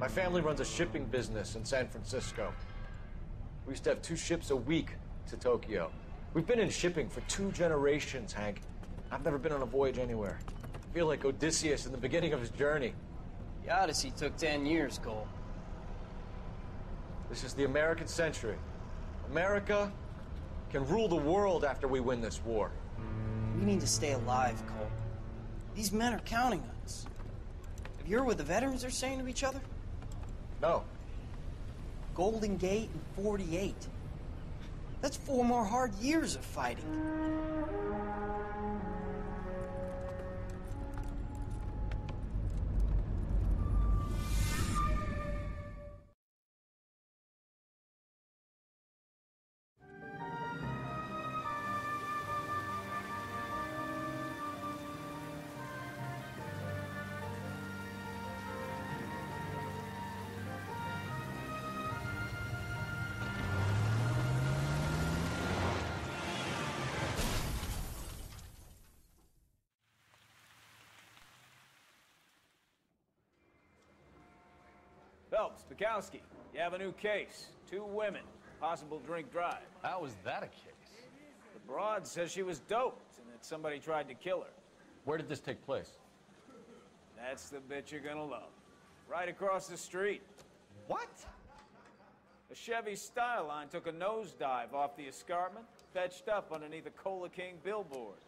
My family runs a shipping business in San Francisco. We used to have two ships a week to Tokyo. We've been in shipping for two generations, Hank. I've never been on a voyage anywhere. I feel like Odysseus in the beginning of his journey. The Odyssey took 10 years, Cole. This is the American century. America can rule the world after we win this war. We need to stay alive, Cole. These men are counting on us. Have you heard what the veterans are saying to each other? No. Golden Gate and 48. That's four more hard years of fighting. Phelps, Bekowsky, you have a new case. Two women, possible drink drive. How was that a case? The broad says she was doped and that somebody tried to kill her. Where did this take place? That's the bit you're gonna love. Right across the street. What? A Chevy Styleline took a nosedive off the escarpment, fetched up underneath a Cola King billboard.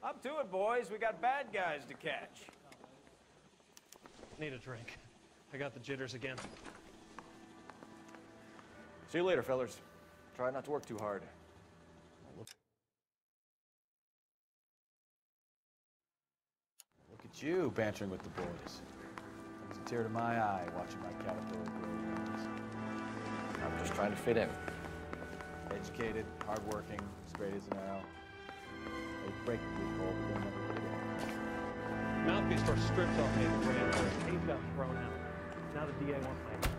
Up to it, boys. We got bad guys to catch. Need a drink. I got the jitters again. See you later, fellas. Try not to work too hard. Look at you bantering with the boys. Brings a tear to my eye watching my caterpillar grow. I'm just trying to fit in. Educated, hardworking, straight as an arrow. They break the loophole, but they'll never. Mouthpiece for strips off Nathan Brand. He's got thrown out. Now the DA my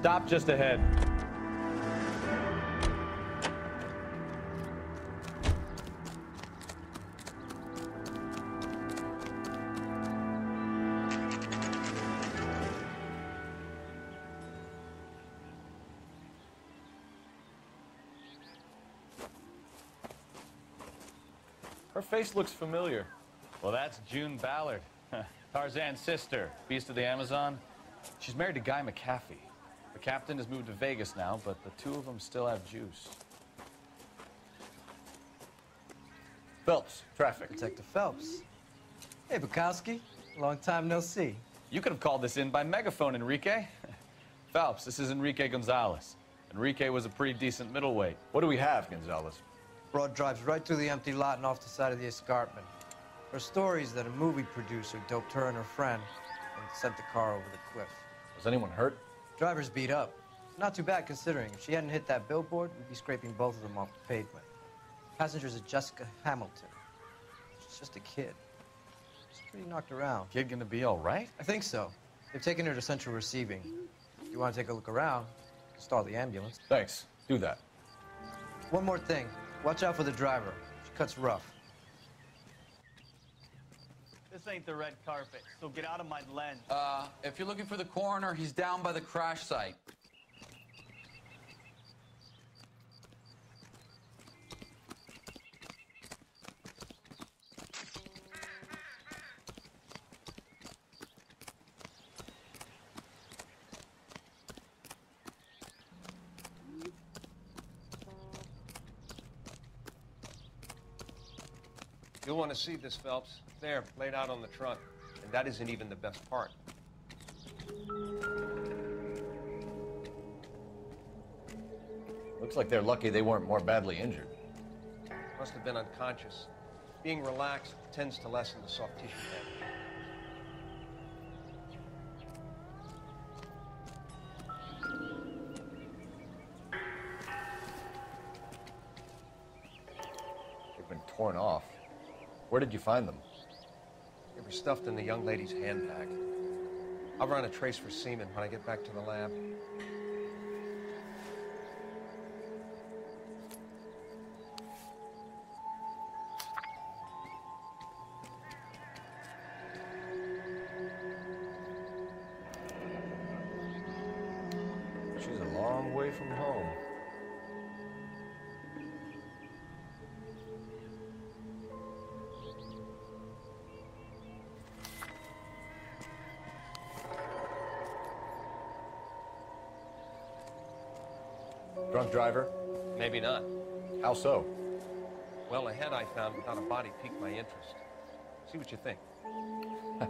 Stop just ahead. Her face looks familiar. Well, that's June Ballard, Tarzan's sister, beast of the Amazon. She's married to Guy McAfee. The captain has moved to Vegas now, but the two of them still have juice. Phelps, traffic. Detective Phelps. Hey, Bekowsky. Long time no see. You could have called this in by megaphone, Enrique. Phelps, this is Enrique Gonzalez. Enrique was a pretty decent middleweight. What do we have, Gonzalez? Broad drives right through the empty lot and off the side of the escarpment. Her story is that a movie producer doped her and her friend and sent the car over the cliff. Was anyone hurt? Driver's beat up. Not too bad considering. If she hadn't hit that billboard, we'd be scraping both of them off the pavement. Passenger's a Jessica Hamilton. She's just a kid. She's pretty knocked around. Kid gonna be all right? I think so. They've taken her to central receiving. If you want to take a look around, stall the ambulance. Thanks. Do that. One more thing. Watch out for the driver. She cuts rough. This ain't the red carpet, so get out of my lens. Uh, if you're looking for the coroner, he's down by the crash site. want to see this, Phelps. There, laid out on the trunk. And that isn't even the best part. Looks like they're lucky they weren't more badly injured. Must have been unconscious. Being relaxed tends to lessen the soft tissue damage. They've been torn off. Where did you find them? They were stuffed in the young lady's handbag. I'll run a trace for semen when I get back to the lab. She's a long way from home. Drunk driver? Maybe not. How so? Well, a head I found without a body piqued my interest. See what you think.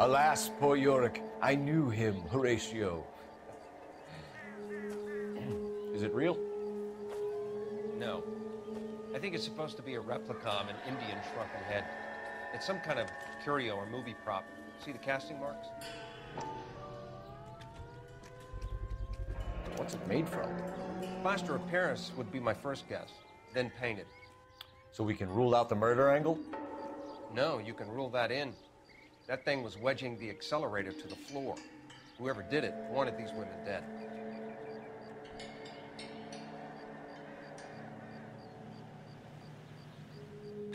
Alas, poor Yorick, I knew him, Horatio. Is it real? No. I think it's supposed to be a replica of an Indian shrunken head. It's some kind of curio or movie prop. See the casting marks? What's it made from? Plaster of Paris would be my first guess, then painted. So we can rule out the murder angle? No, you can rule that in. That thing was wedging the accelerator to the floor. Whoever did it wanted these women dead.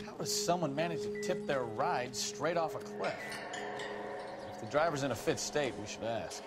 How does someone manage to tip their ride straight off a cliff? If the driver's in a fit state, we should ask.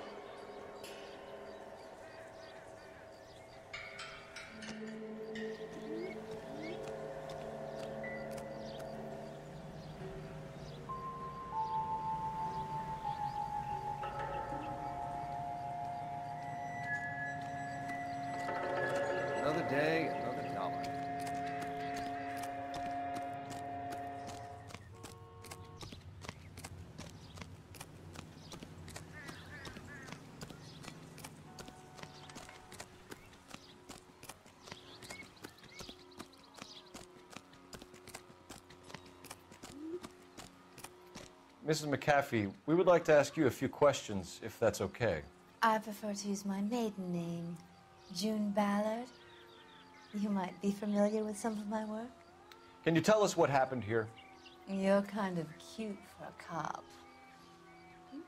Mrs. McAfee, we would like to ask you a few questions, if that's okay. I prefer to use my maiden name, June Ballard. You might be familiar with some of my work. Can you tell us what happened here? You're kind of cute for a cop.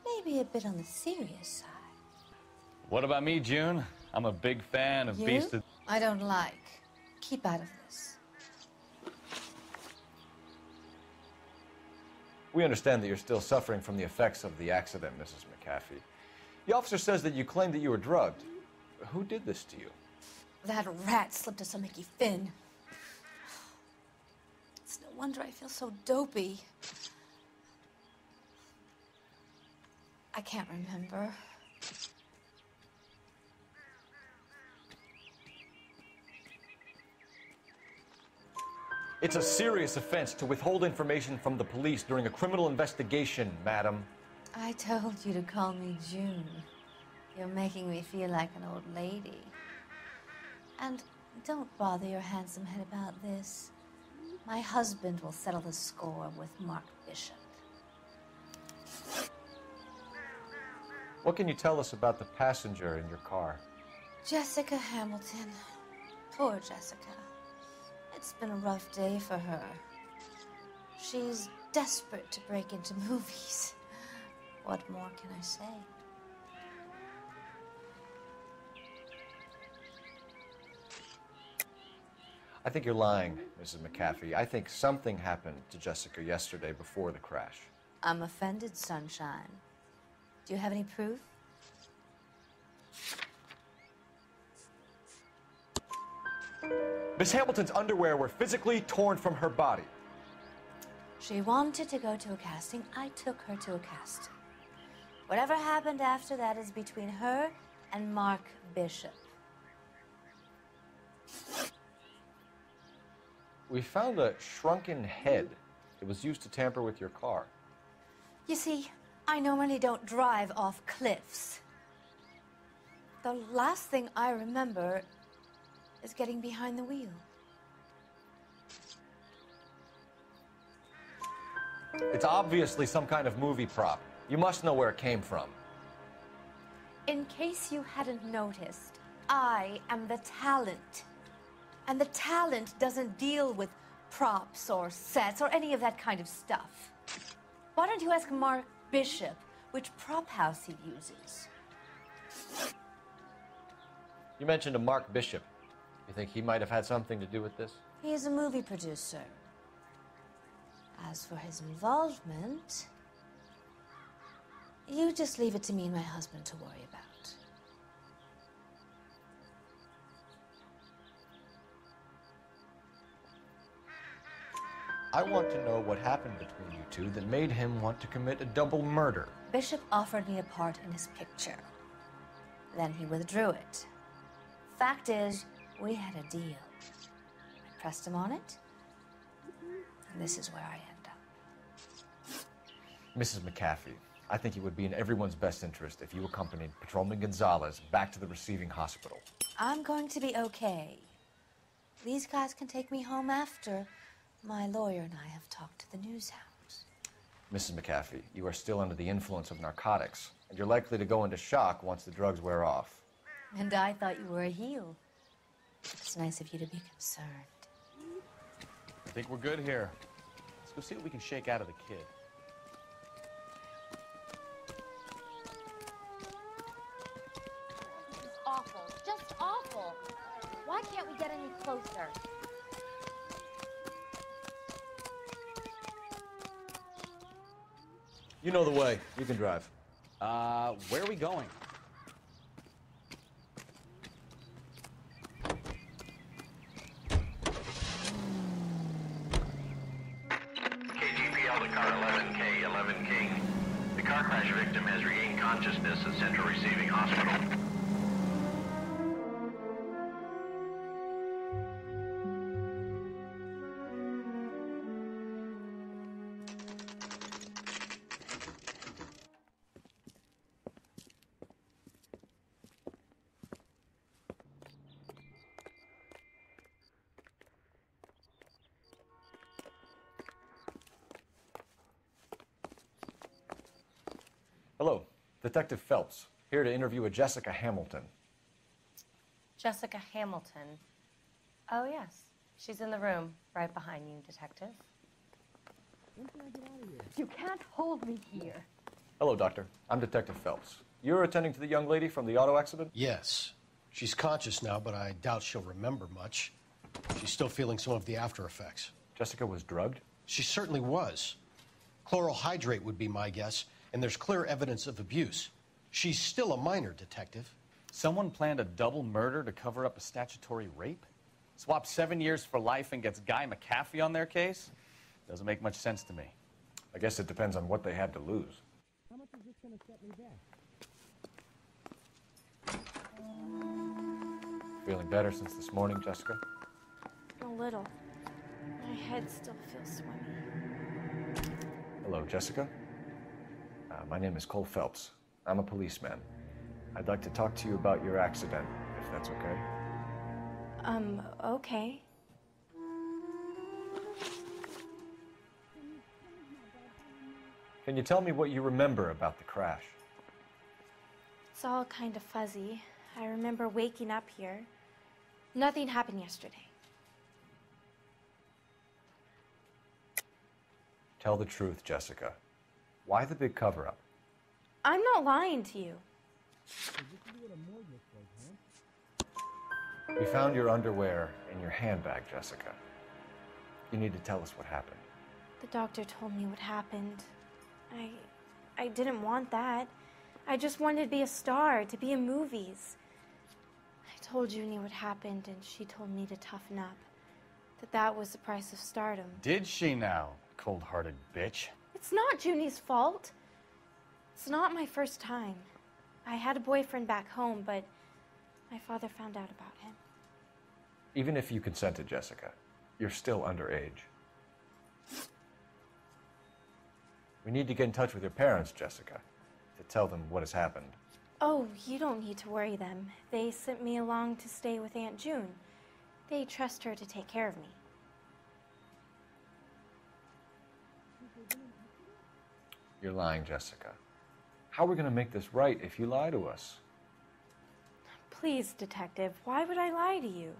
Maybe a bit on the serious side. What about me, June? I'm a big fan of You? Beast of... I don't like. Keep out of this. We understand that you're still suffering from the effects of the accident, Mrs. McAfee. The officer says that you claimed that you were drugged. Who did this to you? That rat slipped us a Mickey Finn. It's no wonder I feel so dopey. I can't remember. It's a serious offense to withhold information from the police during a criminal investigation, madam. I told you to call me June. You're making me feel like an old lady. And don't bother your handsome head about this. My husband will settle the score with Mark Bishop. What can you tell us about the passenger in your car? Jessica Hamilton. Poor Jessica. It's been a rough day for her. She's desperate to break into movies. What more can I say? I think you're lying, Mrs. McAfee. I think something happened to Jessica yesterday before the crash. I'm offended, Sunshine. Do you have any proof? Miss Hamilton's underwear were physically torn from her body. She wanted to go to a casting. I took her to a casting. Whatever happened after that is between her and Mark Bishop. We found a shrunken head. It was used to tamper with your car. You see, I normally don't drive off cliffs. The last thing I remember as getting behind the wheel. It's obviously some kind of movie prop. You must know where it came from. In case you hadn't noticed, I am the talent. And the talent doesn't deal with props or sets or any of that kind of stuff. Why don't you ask Mark Bishop which prop house he uses? You mentioned a Mark Bishop. You think he might have had something to do with this? He is a movie producer. As for his involvement, you just leave it to me and my husband to worry about. I want to know what happened between you two that made him want to commit a double murder. Bishop offered me a part in his picture. Then he withdrew it. Fact is, we had a deal. I pressed him on it, and this is where I end up. Mrs. McAfee, I think it would be in everyone's best interest if you accompanied Patrolman Gonzalez back to the receiving hospital. I'm going to be okay. These guys can take me home after my lawyer and I have talked to the news house. Mrs. McAfee, you are still under the influence of narcotics, and you're likely to go into shock once the drugs wear off. And I thought you were a heel. It's nice of you to be concerned. I think we're good here. Let's go see what we can shake out of the kid. Awful. Just awful. Why can't we get any closer? You know the way. You can drive. Uh, where are we going? Detective Phelps, here to interview a Jessica Hamilton. Jessica Hamilton. Oh, yes. She's in the room, right behind you, Detective. You can't hold me here. Hello, Doctor. I'm Detective Phelps. You're attending to the young lady from the auto accident? Yes. She's conscious now, but I doubt she'll remember much. She's still feeling some of the after effects. Jessica was drugged? She certainly was. Chloral hydrate would be my guess, and there's clear evidence of abuse. She's still a minor, Detective. Someone planned a double murder to cover up a statutory rape? Swap seven years for life and gets Guy McAfee on their case? Doesn't make much sense to me. I guess it depends on what they had to lose. How much is this going to set me back? Feeling better since this morning, Jessica? A little. My head still feels swimmy. Hello, Jessica. Uh, my name is Cole Phelps. I'm a policeman. I'd like to talk to you about your accident, if that's okay. Um, okay. Can you tell me what you remember about the crash? It's all kind of fuzzy. I remember waking up here. Nothing happened yesterday. Tell the truth, Jessica. Why the big cover up? I'm not lying to you. We found your underwear in your handbag, Jessica. You need to tell us what happened. The doctor told me what happened. I I didn't want that. I just wanted to be a star, to be in movies. I told Junie what happened and she told me to toughen up. That that was the price of stardom. Did she now, cold hearted bitch? It's not Junie's fault. It's not my first time. I had a boyfriend back home, but my father found out about him. Even if you consented, Jessica, you're still underage. We need to get in touch with your parents, Jessica, to tell them what has happened. Oh, you don't need to worry them. They sent me along to stay with Aunt June. They trust her to take care of me. You're lying, Jessica. How are we going to make this right if you lie to us? Please, Detective, why would I lie to you?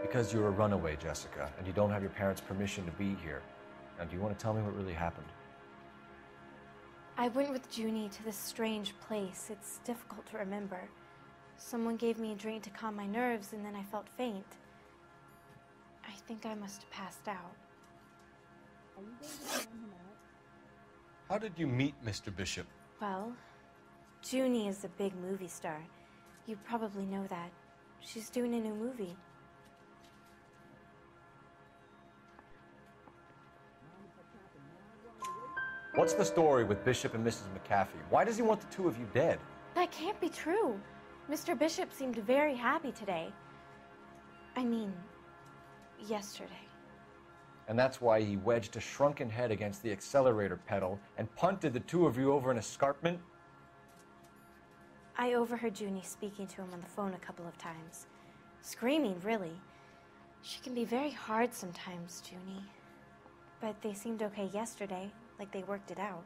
Because you're a runaway, Jessica, and you don't have your parents' permission to be here. Now, do you want to tell me what really happened? I went with Junie to this strange place. It's difficult to remember. Someone gave me a drink to calm my nerves, and then I felt faint. I think I must have passed out. How did you meet Mr. Bishop? Well, Junie is a big movie star. You probably know that. She's doing a new movie. What's the story with Bishop and Mrs. McAfee? Why does he want the two of you dead? That can't be true. Mr. Bishop seemed very happy today. I mean, yesterday. And that's why he wedged a shrunken head against the accelerator pedal and punted the two of you over an escarpment? I overheard Junie speaking to him on the phone a couple of times. Screaming, really. She can be very hard sometimes, Junie. But they seemed okay yesterday, like they worked it out.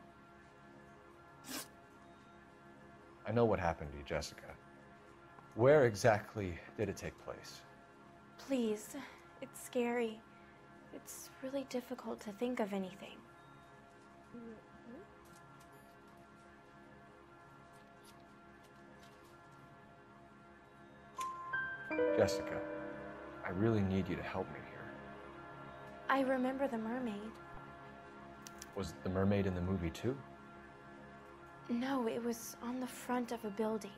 I know what happened to you, Jessica. Where exactly did it take place? Please, it's scary. It's really difficult to think of anything. Mm-hmm. Jessica, I really need you to help me here. I remember the mermaid. Was the mermaid in the movie too? No, it was on the front of a building.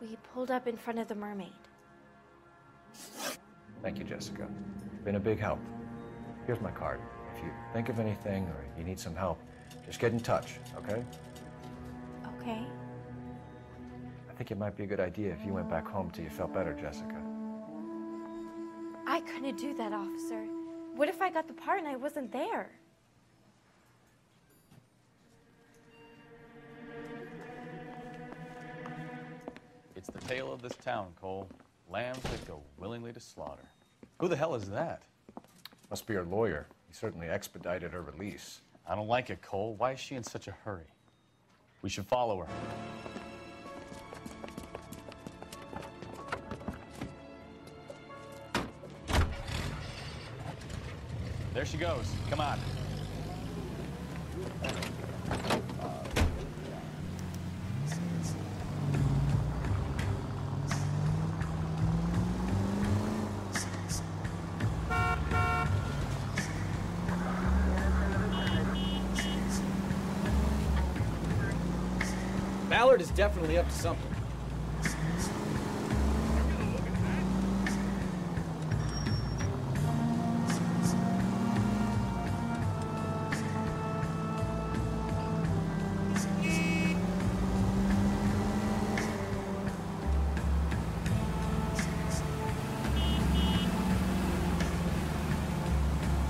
We pulled up in front of the mermaid. Thank you, Jessica. Been a big help. Here's my card. If you think of anything or you need some help, just get in touch, okay? Okay. I think it might be a good idea if you went back home till you felt better, Jessica. I couldn't do that, officer. What if I got the part and I wasn't there? It's the tale of this town, Cole. Lambs that go willingly to slaughter. Who the hell is that? Must be her lawyer. He certainly expedited her release. I don't like it, Cole. Why is she in such a hurry? We should follow her. There she goes. Come on. Definitely up to something.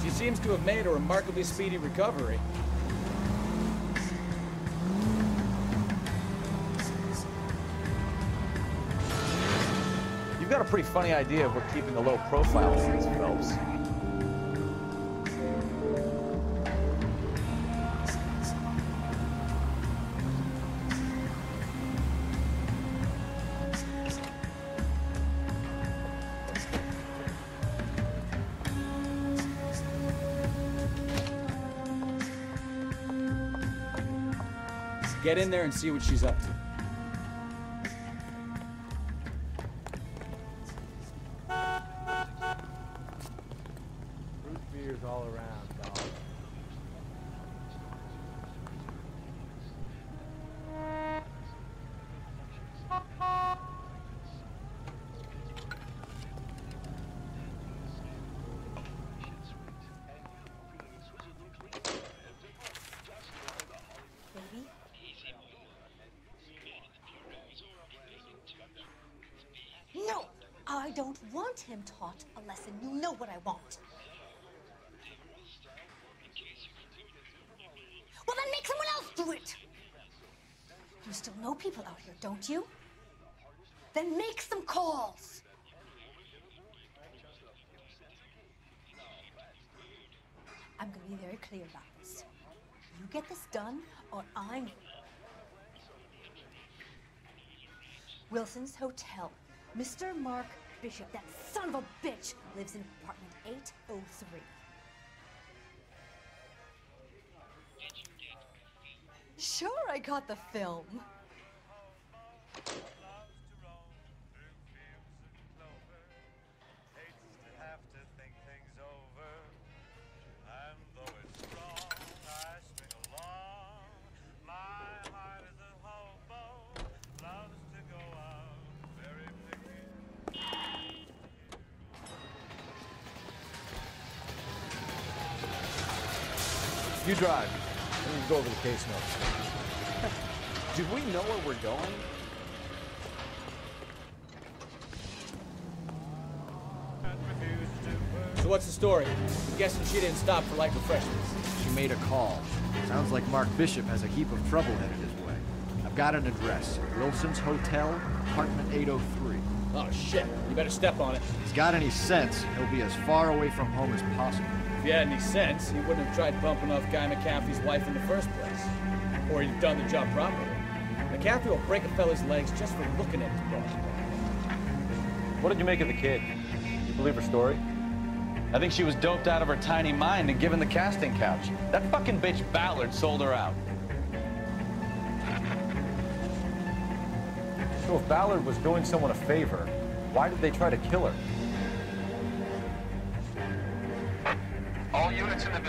She seems to have made a remarkably speedy recovery. Pretty funny idea of we're keeping a low profile in these Phelps. Get in there and see what she's up to. Him taught a lesson. You know what I want. Well, then make someone else do it. You still know people out here, don't you? Then make some calls. I'm going to be very clear about this. You get this done, or I'm. Wilson's Hotel. Mr. Mark Bishop, that son of a bitch, lives in apartment 803. Sure, I got the film. You drive. Let me go over the case notes. Do we know where we're going? So what's the story? I'm guessing she didn't stop for light refreshments. She made a call. Sounds like Mark Bishop has a heap of trouble headed his way. I've got an address. Wilson's Hotel, apartment 803. Oh shit, you better step on it. If he's got any sense, he'll be as far away from home as possible. If he had any sense, he wouldn't have tried bumping off Guy McAfee's wife in the first place. Or he'd have done the job properly. McCaffrey will break a fella's legs just for looking at his boss. What did you make of the kid? You believe her story? I think she was doped out of her tiny mind and given the casting couch. That fucking bitch Ballard sold her out. So if Ballard was doing someone a favor, why did they try to kill her?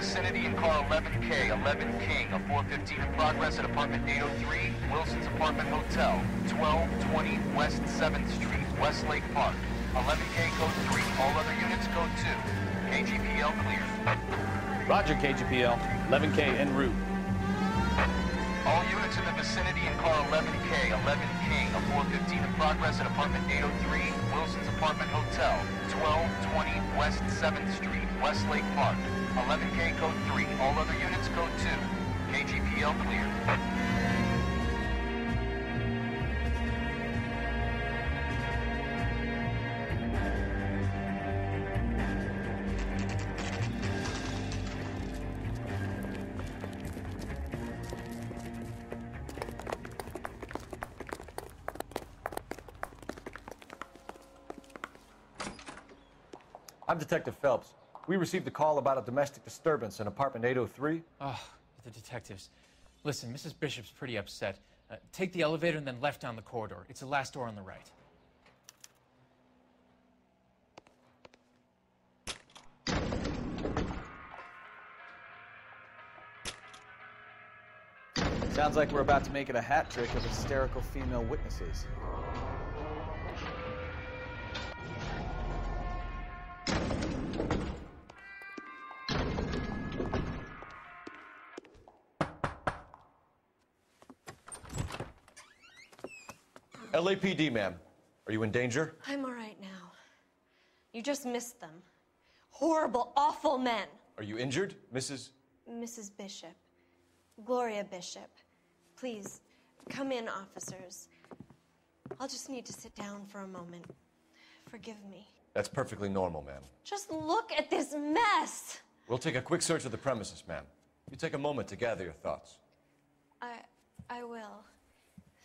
Vicinity in car 11K, 11 King, a 415 in progress at apartment 803, Wilson's Apartment Hotel, 1220 West 7th Street, Westlake Park. 11K code 3, all other units code 2. KGPL clear. Roger, KGPL. 11K en route. All units in the vicinity in car 11K, 11 King, a 415 in progress at apartment 803, Wilson's Apartment Hotel, 1220 West 7th Street, Westlake Park. 11K code 3, all other units code 2. KGPL clear. I'm Detective Phelps. We received a call about a domestic disturbance in apartment 803. Oh, the detectives. Listen, Mrs. Bishop's pretty upset. Uh, take the elevator and then left down the corridor. It's the last door on the right. Sounds like we're about to make it a hat trick of hysterical female witnesses. LAPD, ma'am. Are you in danger? I'm all right now. You just missed them. Horrible, awful men. Are you injured, Mrs. Mrs. Bishop. Gloria Bishop. Please, come in, officers. I'll just need to sit down for a moment. Forgive me. That's perfectly normal, ma'am. Just look at this mess. We'll take a quick search of the premises, ma'am. You take a moment to gather your thoughts. I I will.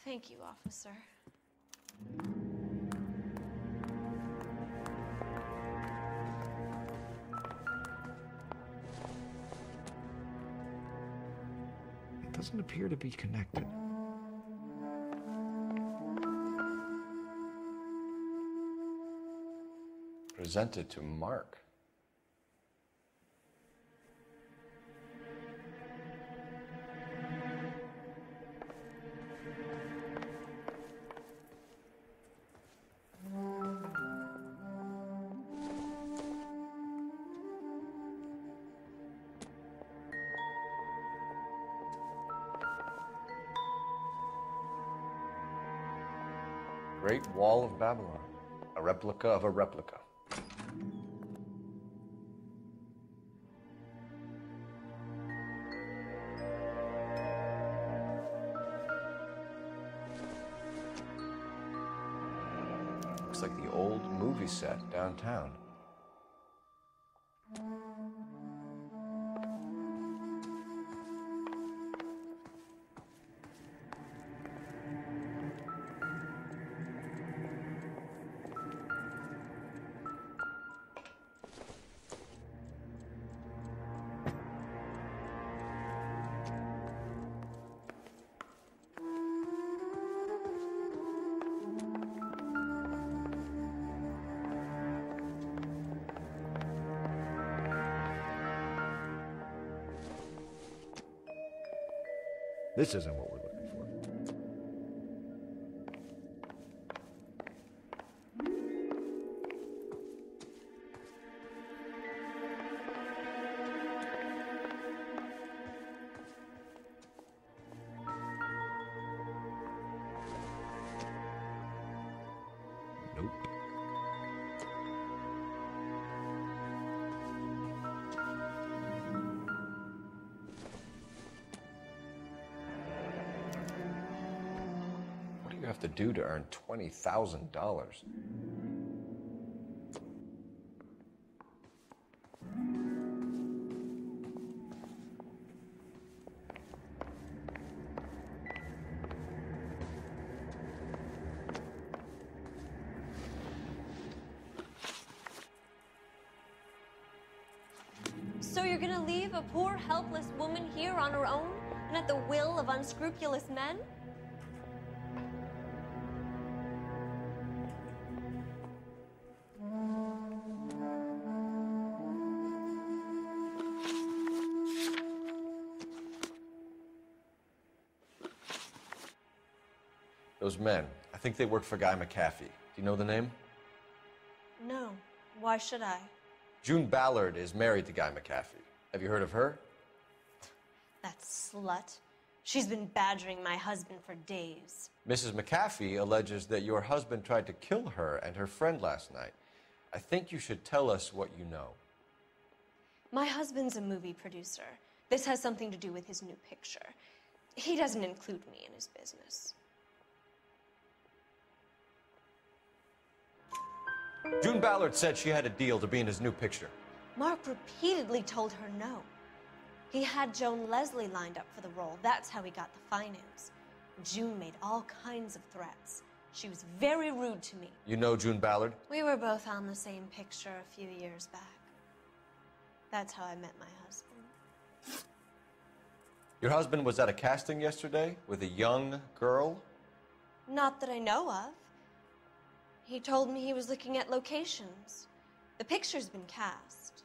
Thank you, officer. It doesn't appear to be connected. Presented to Mark. Wall of Babylon, a replica of a replica. Looks like the old movie set downtown. This do to earn $20,000? So you're gonna leave a poor, helpless woman here on her own and at the will of unscrupulous men? Those men, I think they work for Guy McAfee. Do you know the name? No. Why should I? June Ballard is married to Guy McAfee. Have you heard of her? That slut. She's been badgering my husband for days. Mrs. McAfee alleges that your husband tried to kill her and her friend last night. I think you should tell us what you know. My husband's a movie producer. This has something to do with his new picture. He doesn't include me in his business. June Ballard said she had a deal to be in his new picture. Mark repeatedly told her no. He had Joan Leslie lined up for the role. That's how he got the finance. June made all kinds of threats. She was very rude to me. You know June Ballard? We were both on the same picture a few years back. That's how I met my husband. Your husband was at a casting yesterday with a young girl? Not that I know of. He told me he was looking at locations. The picture's been cast.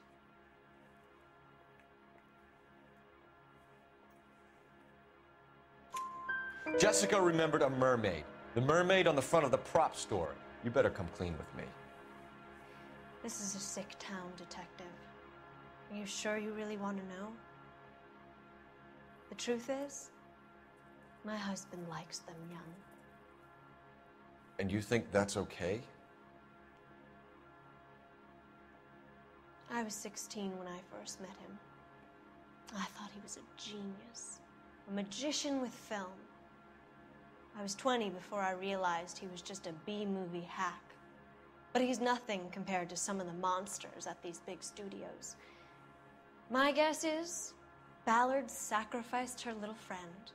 Jessica remembered a mermaid. The mermaid on the front of the prop store. You better come clean with me. This is a sick town, Detective. Are you sure you really want to know? The truth is, my husband likes them young. And you think that's okay? I was 16 when I first met him. I thought he was a genius, a magician with film. I was 20 before I realized he was just a B movie hack. But he's nothing compared to some of the monsters at these big studios. My guess is Ballard sacrificed her little friend.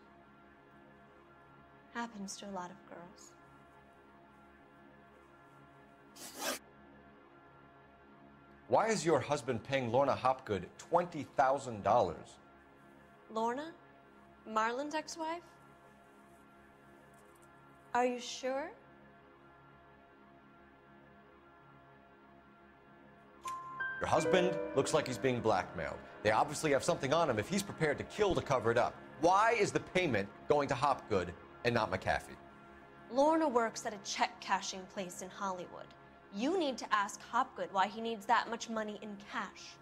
Happens to a lot of girls. Why is your husband paying Lorna Hopgood $20,000? Lorna? Marlon's ex wife? Are you sure? Your husband looks like he's being blackmailed. They obviously have something on him if he's prepared to kill to cover it up. Why is the payment going to Hopgood and not McAfee? Lorna works at a check cashing place in Hollywood. You need to ask Hopgood why he needs that much money in cash.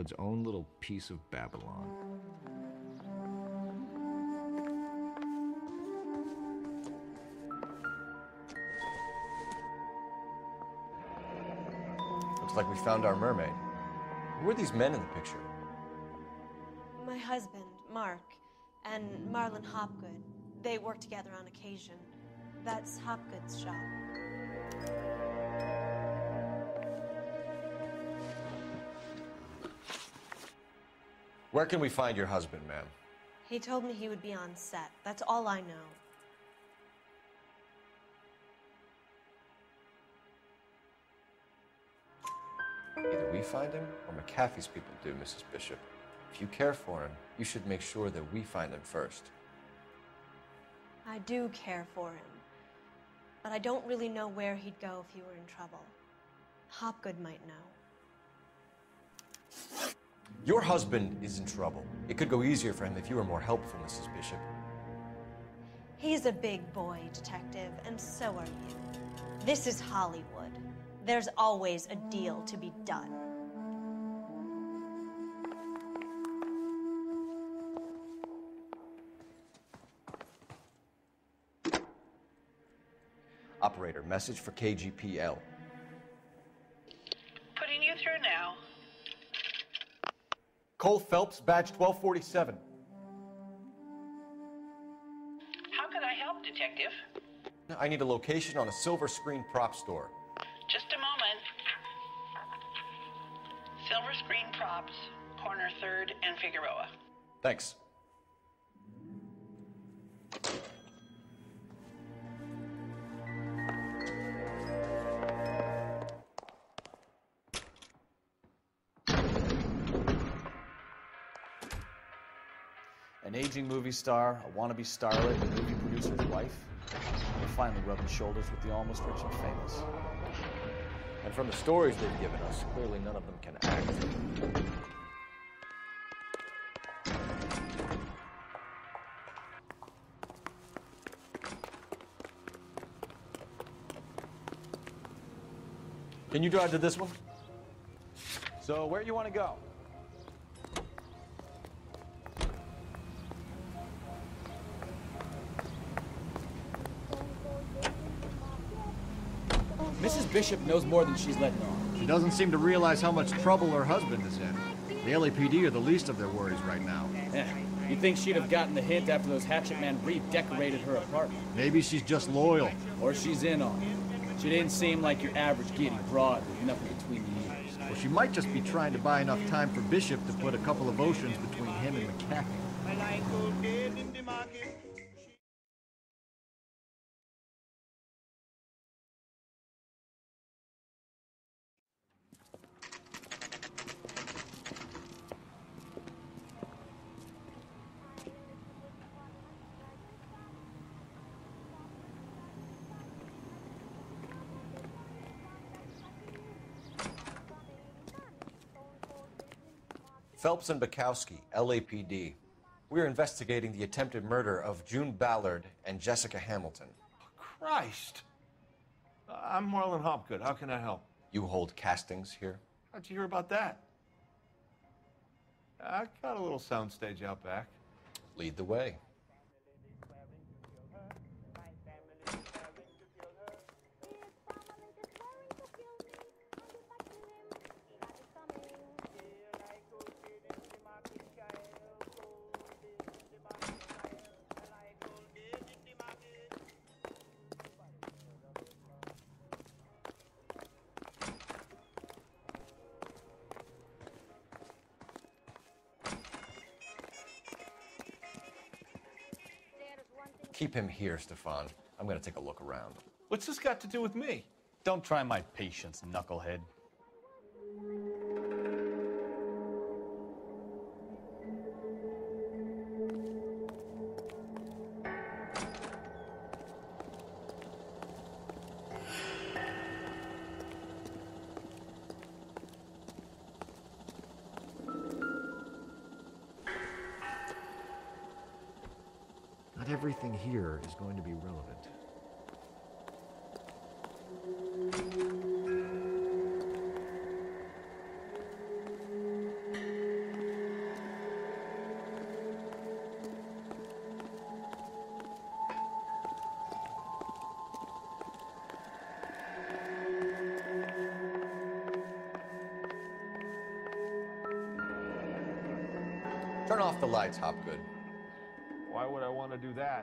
Hollywood's own little piece of Babylon. Looks like we found our mermaid. Who are these men in the picture? My husband, Mark, and Marlon Hopgood. They work together on occasion. That's Hopgood's shop. Where can we find your husband, ma'am? He told me he would be on set. That's all I know. Either we find him or McAfee's people do, Mrs. Bishop. If you care for him, you should make sure that we find him first. I do care for him. But I don't really know where he'd go if he were in trouble. Hopgood might know. Your husband is in trouble. It could go easier for him if you were more helpful, Mrs. Bishop. He's a big boy, detective, and so are you. This is Hollywood. There's always a deal to be done. Operator, message for KGPL. Cole Phelps, badge 1247. How can I help, Detective? I need a location on a silver screen prop store. Just a moment. Silver screen props, corner third and Figueroa. Thanks. Movie star, a wannabe starlet, a movie producer's wife. They're finally rubbing shoulders with the almost rich and famous. And from the stories they've given us, clearly none of them can act. Can you drive to this one? So, where do you want to go? Bishop knows more than she's letting on. She doesn't seem to realize how much trouble her husband is in. The LAPD are the least of their worries right now. Eh, you'd think she'd have gotten the hint after those hatchet men redecorated her apartment. Maybe she's just loyal. Or she's in on it. She didn't seem like your average giddy broad with nothing between the ears. Well, she might just be trying to buy enough time for Bishop to put a couple of oceans between him and McAfee. Phelps and Bekowsky, LAPD. We're investigating the attempted murder of June Ballard and Jessica Hamilton. Christ. I'm Marlon Hopgood. How can I help? You hold castings here? How'd you hear about that? I got a little soundstage out back. Lead the way. Keep him here, Stefan. I'm gonna take a look around. What's this got to do with me? Don't try my patience, knucklehead. here is going to be relevant. Turn off the lights, Hopgood. Why would I want to do that?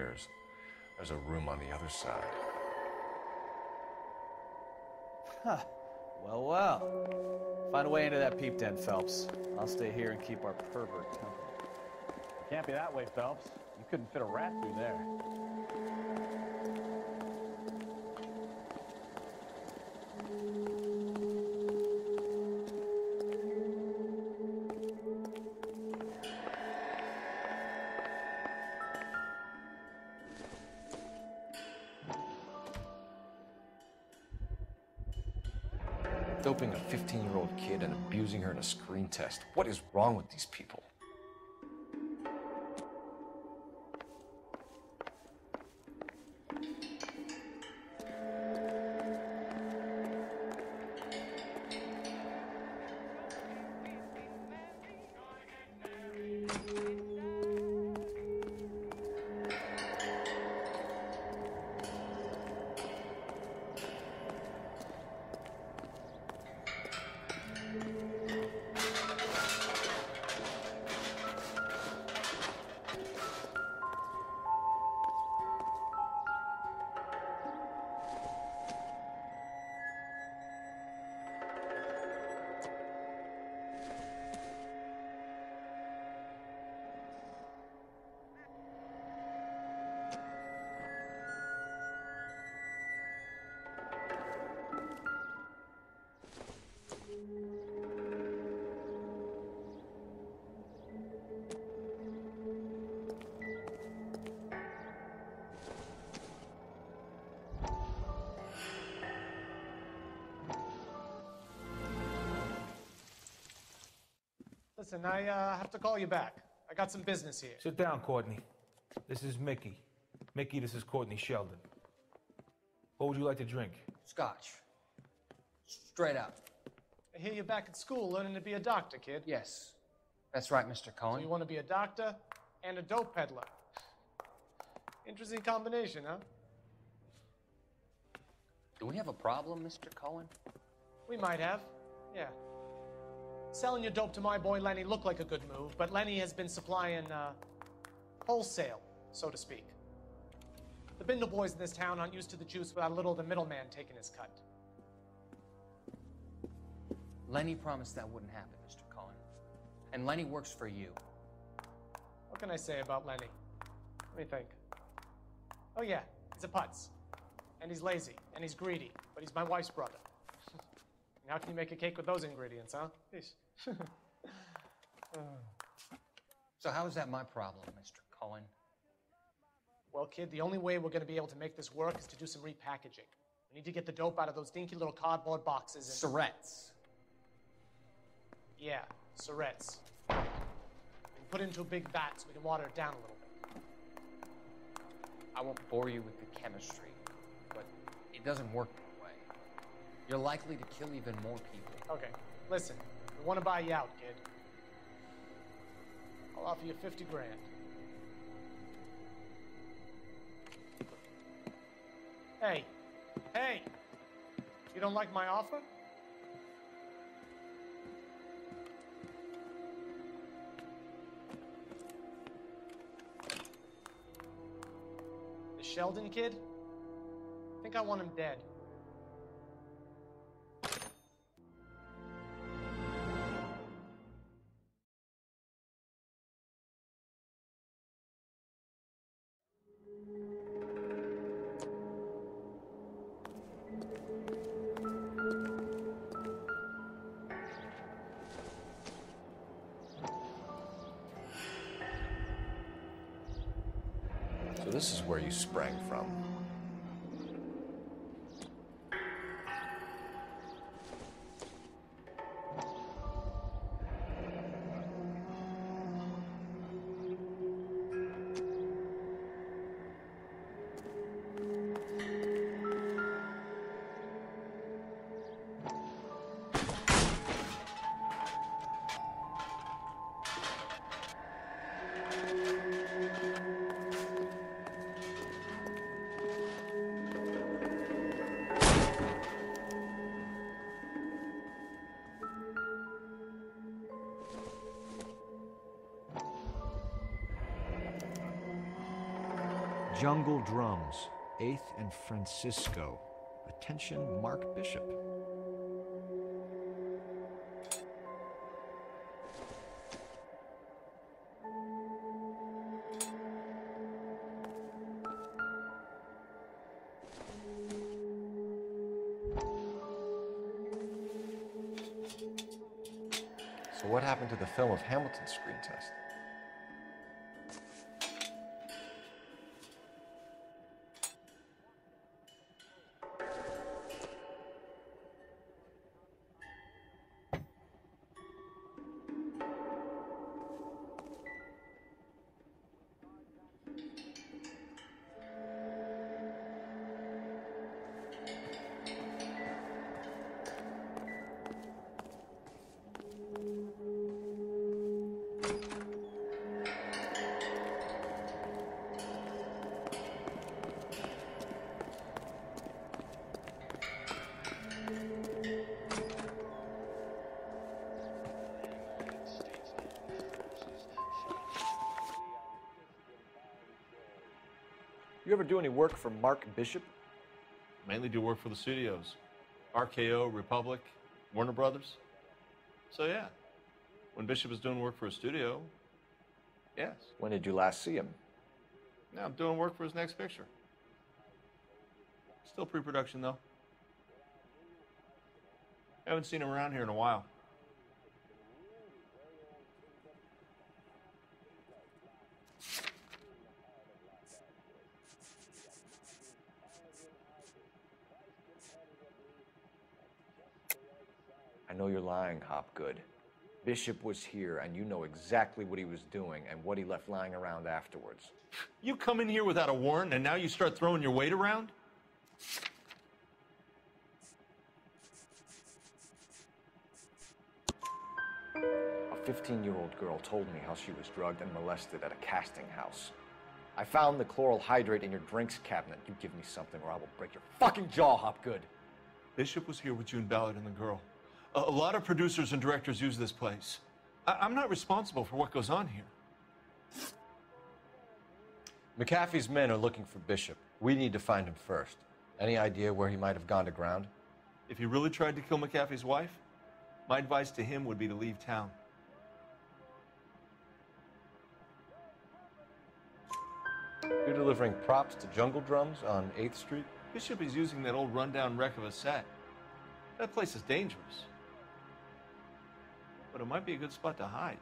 One-way. There's a room on the other side. Huh. Well, well. Find a way into that peep den, Phelps. I'll stay here and keep our pervert company. Can't be that way, Phelps. You couldn't fit a rat through there. A screen test. What is wrong with these people? Listen, I uh, have to call you back. I got some business here. Sit down, Courtney. This is Mickey. Mickey, this is Courtney Sheldon. What would you like to drink? Scotch. Straight up. I hear you're back at school learning to be a doctor, kid. Yes. That's right, Mr. So Cohen. you want to be a doctor and a dope peddler. Interesting combination, huh? Do we have a problem, Mr. Cohen? We might have. Yeah. Selling your dope to my boy Lenny looked like a good move, but Lenny has been supplying uh, wholesale, so to speak. The Bindle boys in this town aren't used to the juice without a little of the middleman taking his cut. Lenny promised that wouldn't happen, Mr. Cohen. And Lenny works for you. What can I say about Lenny? Let me think. Oh, yeah, he's a putz. And he's lazy, and he's greedy, but he's my wife's brother. And How can you make a cake with those ingredients, huh? Yeesh. So how is that my problem, Mr. Cohen? Well, kid, the only way we're going to be able to make this work is to do some repackaging. We need to get the dope out of those dinky little cardboard boxes and. Syrettes. Yeah, Syrettes. And put it into a big vat so we can water it down a little bit. I won't bore you with the chemistry, but it doesn't work that way. You're likely to kill even more people. Okay, listen. We want to buy you out, kid. I'll offer you 50 grand. Hey, hey! You don't like my offer? The Sheldon kid? I think I want him dead. This is where you sprang from. Jungle Drums, 8th and Francisco. Attention, Mark Bishop. So what happened to the film of Hamilton's screen test? Work for Mark Bishop? Mainly do work for the studios. RKO, Republic, Warner Brothers. So yeah, when Bishop is doing work for a studio, yes. When did you last see him? Now I'm doing work for his next picture. Still pre-production though. Haven't seen him around here in a while. I know you're lying, Hopgood. Bishop was here, and you know exactly what he was doing and what he left lying around afterwards. You come in here without a warrant and now you start throwing your weight around? A 15 year old girl told me how she was drugged and molested at a casting house. I found the chloral hydrate in your drinks cabinet. You give me something or I will break your fucking jaw, Hopgood. Bishop was here with June Ballard and the girl. A, a lot of producers and directors use this place. I, I'm not responsible for what goes on here. McAfee's men are looking for Bishop. We need to find him first. Any idea where he might have gone to ground? If he really tried to kill McAfee's wife, my advice to him would be to leave town. You're delivering props to Jungle Drums on 8th Street? Bishop is using that old rundown wreck of a set. That place is dangerous. But it might be a good spot to hide.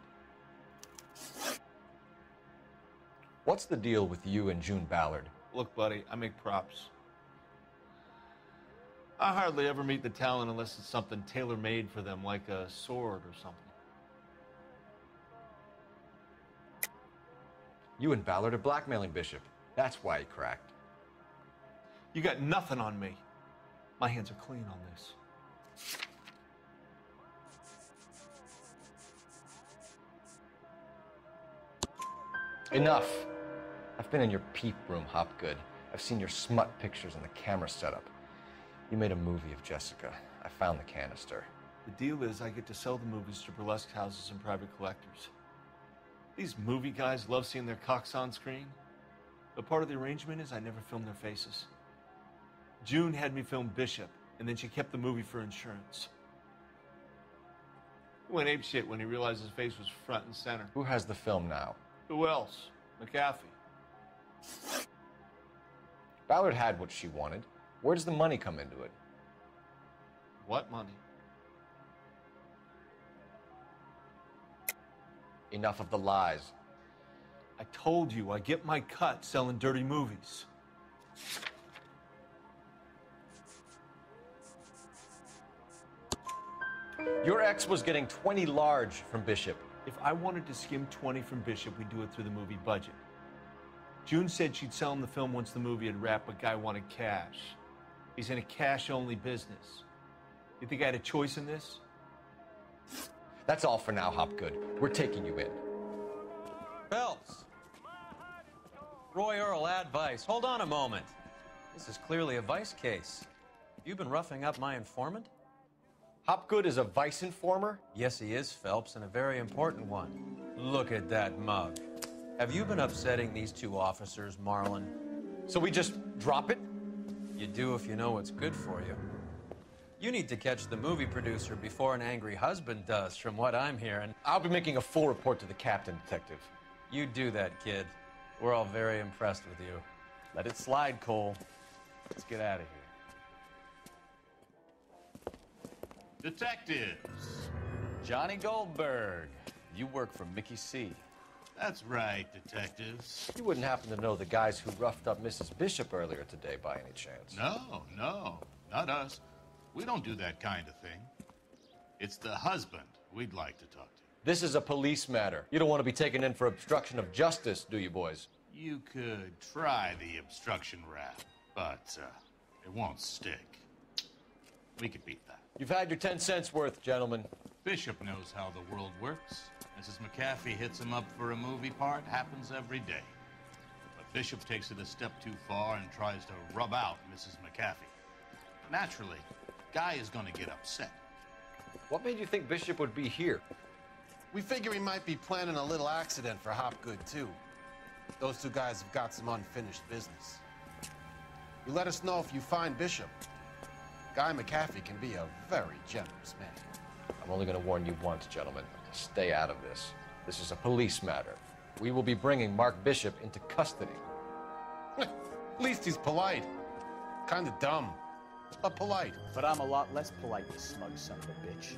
What's the deal with you and June Ballard? Look, buddy, I make props. I hardly ever meet the talent unless it's something tailor made for them, like a sword or something. You and Ballard are blackmailing Bishop. That's why he cracked. You got nothing on me. My hands are clean on this. Enough. I've been in your peep room, Hopgood. I've seen your smut pictures and the camera setup. You made a movie of Jessica. I found the canister. The deal is I get to sell the movies to burlesque houses and private collectors. These movie guys love seeing their cocks on screen. But part of the arrangement is I never film their faces. June had me film Bishop, and then she kept the movie for insurance. He went apeshit when he realized his face was front and center. Who has the film now? Who else? McAfee. Ballard had what she wanted. Where does the money come into it? What money? Enough of the lies. I told you I get my cut selling dirty movies. Your ex was getting 20 large from Bishop. If I wanted to skim 20 from Bishop, we'd do it through the movie budget. June said she'd sell him the film once the movie had wrapped, but Guy wanted cash. He's in a cash only business. You think I had a choice in this? That's all for now, Hopgood. We're taking you in. Phelps. Roy Earle, advice. Hold on a moment. This is clearly a vice case. You've been roughing up my informant? Hopgood is a vice informer? Yes, he is, Phelps, and a very important one. Look at that mug. Have you been upsetting these two officers, Marlon? So we just drop it? You do if you know what's good for you. You need to catch the movie producer before an angry husband does, from what I'm hearing. I'll be making a full report to the captain, Detective. You do that, kid. We're all very impressed with you. Let it slide, Cole. Let's get out of here. Detectives. Johnny Goldberg. You work for Mickey C. That's right, detectives. You wouldn't happen to know the guys who roughed up Mrs. Bishop earlier today by any chance? No, no, not us. We don't do that kind of thing. It's the husband we'd like to talk to. This is a police matter. You don't want to be taken in for obstruction of justice, do you, boys? You could try the obstruction rap, but uh, it won't stick. We could beat that. You've had your 10 cents worth, gentlemen. Bishop knows how the world works. Mrs. McAfee hits him up for a movie part, happens every day. But Bishop takes it a step too far and tries to rub out Mrs. McAfee. Naturally, Guy is gonna get upset. What made you think Bishop would be here? We figure he might be planning a little accident for Hopgood, too. Those two guys have got some unfinished business. You let us know if you find Bishop. Guy McAfee can be a very generous man. I'm only going to warn you once, gentlemen. Stay out of this. This is a police matter. We will be bringing Mark Bishop into custody. At least he's polite. Kind of dumb, but polite. But I'm a lot less polite, you smug son of a bitch.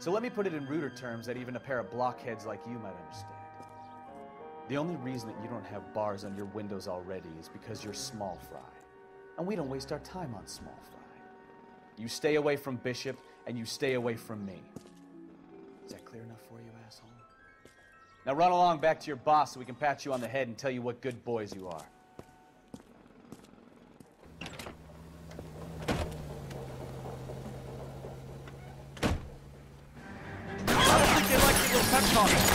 So let me put it in ruder terms that even a pair of blockheads like you might understand. The only reason that you don't have bars on your windows already is because you're small fry. And we don't waste our time on small fry. You stay away from Bishop, and you stay away from me. Is that clear enough for you, asshole? Now run along back to your boss so we can pat you on the head and tell you what good boys you are. They like your little pep talk.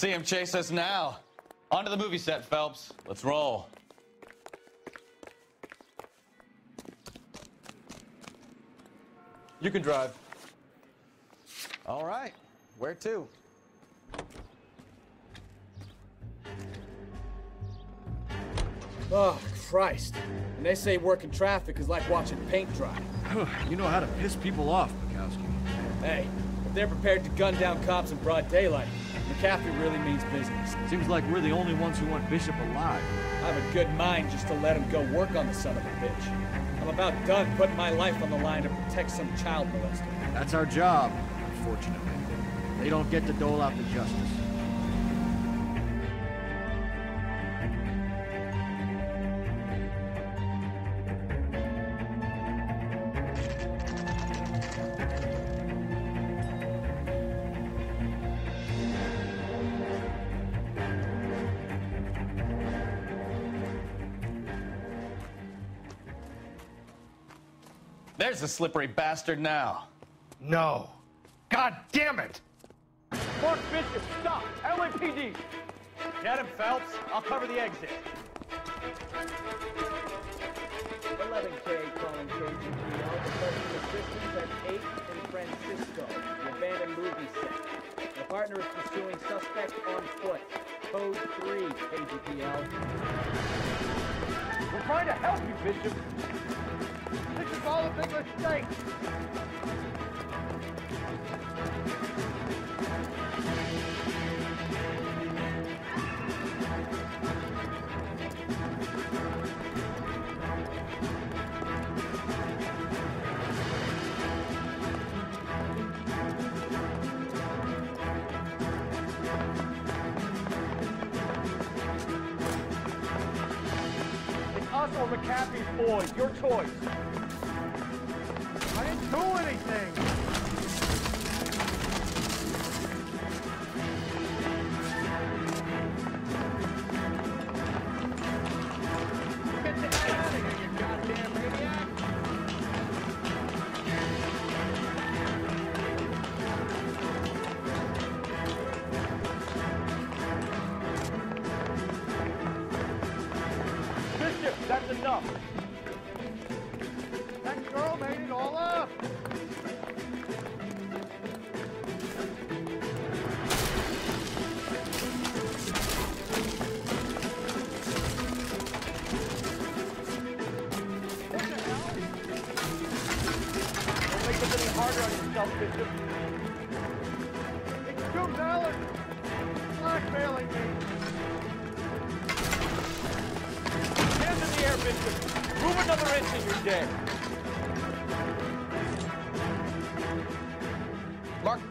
See him chase us now. On to the movie set, Phelps. Let's roll. You can drive. All right. Where to? Oh, Christ. And they say working traffic is like watching paint dry. you know how to piss people off, Bekowsky. Hey, if they're prepared to gun down cops in broad daylight, McAfee really means business. Seems like we're the only ones who want Bishop alive. I have a good mind just to let him go work on the son of a bitch. I'm about done putting my life on the line to protect some child molester. That's our job, unfortunately. They don't get to dole out the justice. There's the slippery bastard now. No. God damn it! Mark Bishop, stop! LAPD! Get him, Phelps. I'll cover the exit. 11K calling KGPL requesting assistance at 8 in Francisco, the abandoned movie set. The partner is pursuing suspect on foot. Code 3, KGPL. We're trying to help you, Bishop. This is all a big mistake. Us or McAfee's boys. Your choice.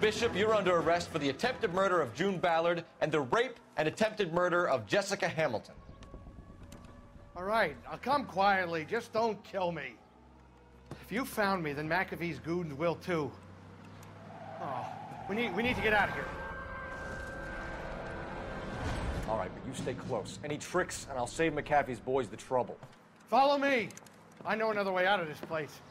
Bishop, you're under arrest for the attempted murder of June Ballard and the rape and attempted murder of Jessica Hamilton. All right, I'll come quietly. Just don't kill me. If you found me, then McAfee's goons will too. Oh, we need we need to get out of here. All right, but you stay close. Any tricks, and I'll save McAfee's boys the trouble. Follow me. I know another way out of this place.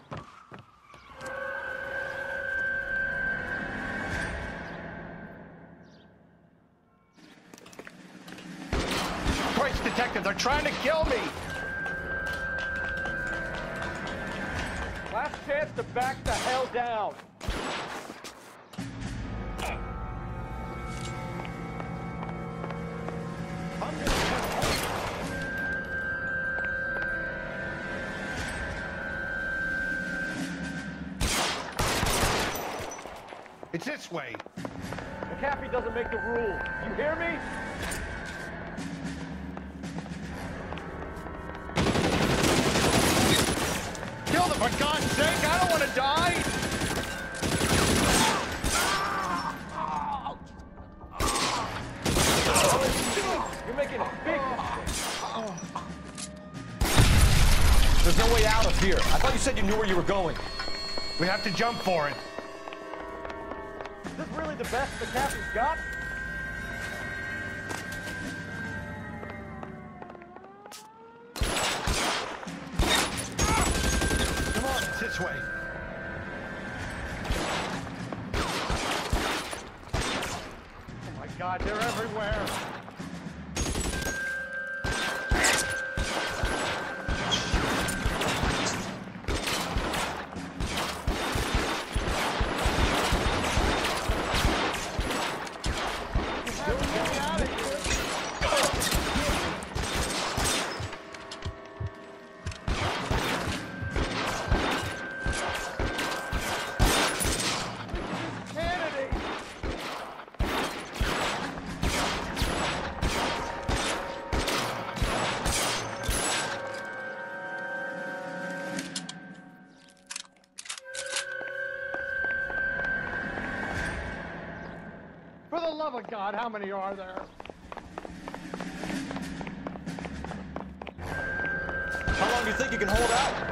Doesn't make the rules. You hear me? Kill them, for God's sake! I don't want to die! You're making a big There's no way out of here. I thought you said you knew where you were going. We have to jump for it. The McAfee's got? God, how many are there? How long do you think you can hold out?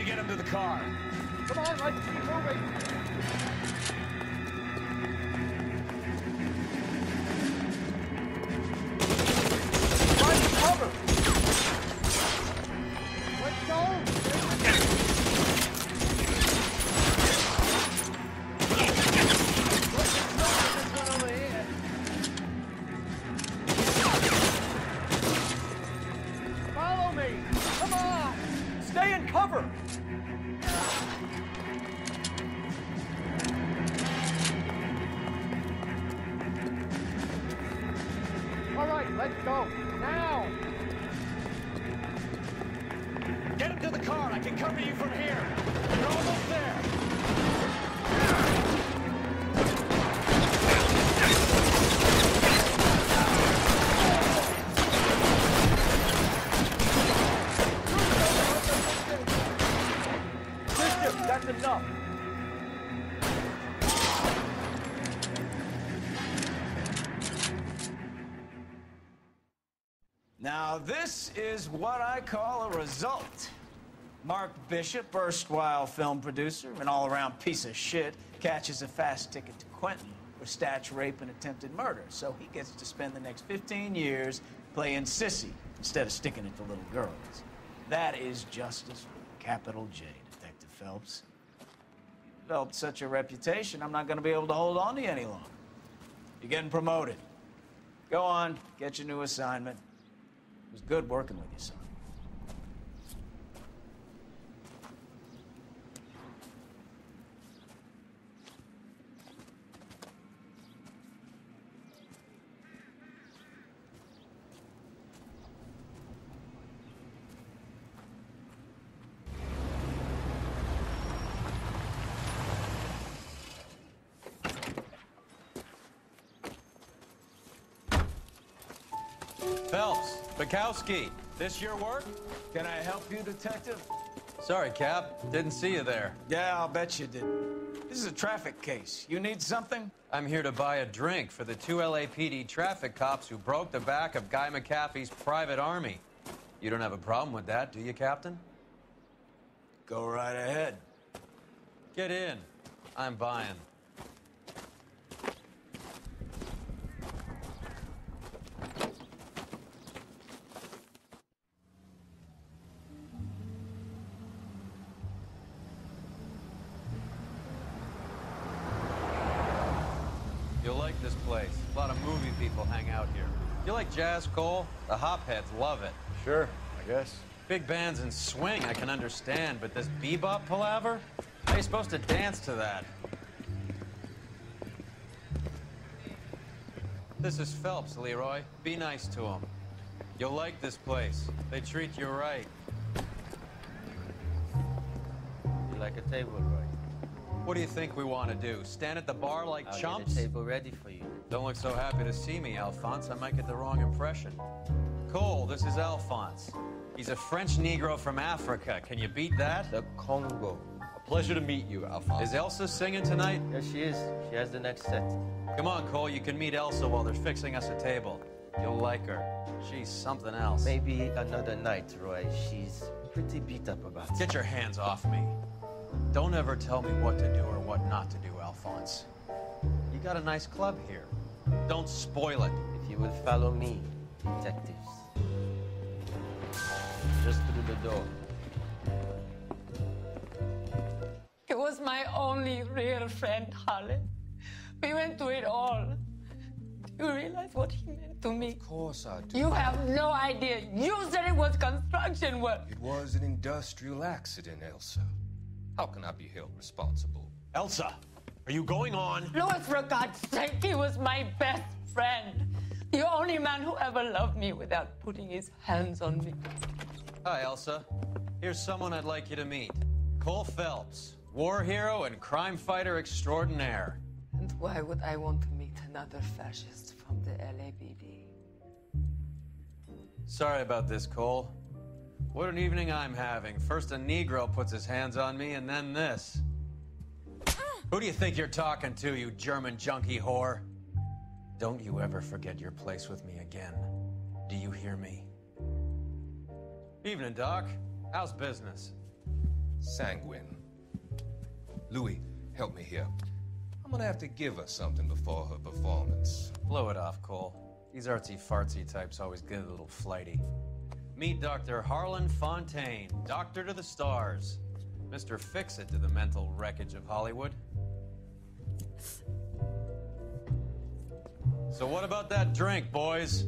To get him to the car. Come on, let's keep moving. This is what I call a result. Mark Bishop, erstwhile film producer an all around piece of shit, catches a fast ticket to Quentin for statch rape and attempted murder. So he gets to spend the next 15 years playing sissy instead of sticking it to little girls. That is justice a capital J, Detective Phelps. You developed such a reputation, I'm not going to be able to hold on to you any longer. You're getting promoted. Go on, get your new assignment. It was good working with you, son. Phelps, Bekowsky, this your work? Can I help you, Detective? Sorry, Cap. Didn't see you there. Yeah, I'll bet you did. This is a traffic case. You need something? I'm here to buy a drink for the two LAPD traffic cops who broke the back of Guy McAfee's private army. You don't have a problem with that, do you, Captain? Go right ahead. Get in. I'm buying. You like jazz, Cole? The hopheads love it. Sure, I guess. Big bands and swing, I can understand, but this bebop palaver? How you supposed to dance to that? This is Phelps, Leroy. Be nice to him. You'll like this place. They treat you right. You like a table, Roy? What do you think we want to do? Stand at the bar like I'll chumps? get a table ready for you. Don't look so happy to see me, Alphonse. I might get the wrong impression. Cole, this is Alphonse. He's a French Negro from Africa. Can you beat that? The Congo. A pleasure to meet you, Alphonse. Is Elsa singing tonight? Yes, she is. She has the next set. Come on, Cole. You can meet Elsa while they're fixing us a table. You'll like her. She's something else. Maybe another night, Roy. She's pretty beat up about it. Get your hands off me. Don't ever tell me what to do or what not to do, Alphonse. You got a nice club here. Don't spoil it. If you will follow me, detectives. Just through the door. He was my only real friend, Harlan. We went through it all. Do you realize what he meant to me? Of course I do. You have no idea. You said it was construction work. It was an industrial accident, Elsa. How can I be held responsible? Elsa, are you going on? Louis, for God's sake, he was my best friend. The only man who ever loved me without putting his hands on me. Hi, Elsa. Here's someone I'd like you to meet. Cole Phelps, war hero and crime fighter extraordinaire. And why would I want to meet another fascist from the LAPD? Sorry about this, Cole. What an evening I'm having. First a Negro puts his hands on me, and then this. Who do you think you're talking to, you German junkie whore? Don't you ever forget your place with me again. Do you hear me? Evening, Doc. How's business? sanguine. Louis, help me here. I'm gonna have to give her something before her performance. Blow it off, Cole. These artsy fartsy types always get a little flighty. Meet Dr. Harlan Fontaine, doctor to the stars. Mr. Fix It to the mental wreckage of Hollywood. So, what about that drink, boys?